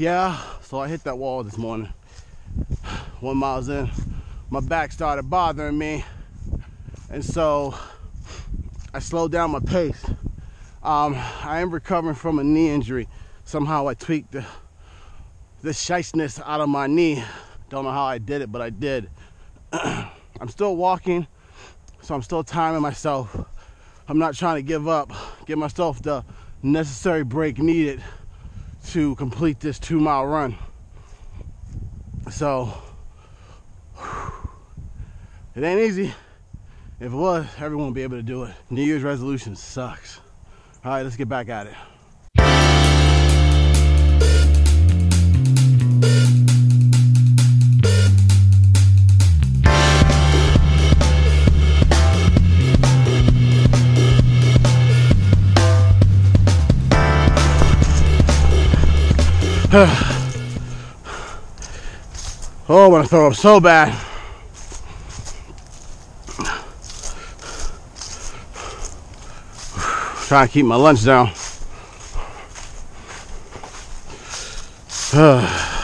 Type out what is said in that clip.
Yeah, so I hit that wall this morning. One miles in, my back started bothering me, and so I slowed down my pace. Um, I am recovering from a knee injury. Somehow I tweaked the, the shiceness out of my knee. Don't know how I did it, but I did. I'm still walking, so I'm still timing myself. I'm not trying to give up, give myself the necessary break needed to complete this two mile run. So, it ain't easy. If it was, everyone would be able to do it. New Year's resolution sucks. All right, let's get back at it. oh, I want to throw up so bad. Trying to keep my lunch down.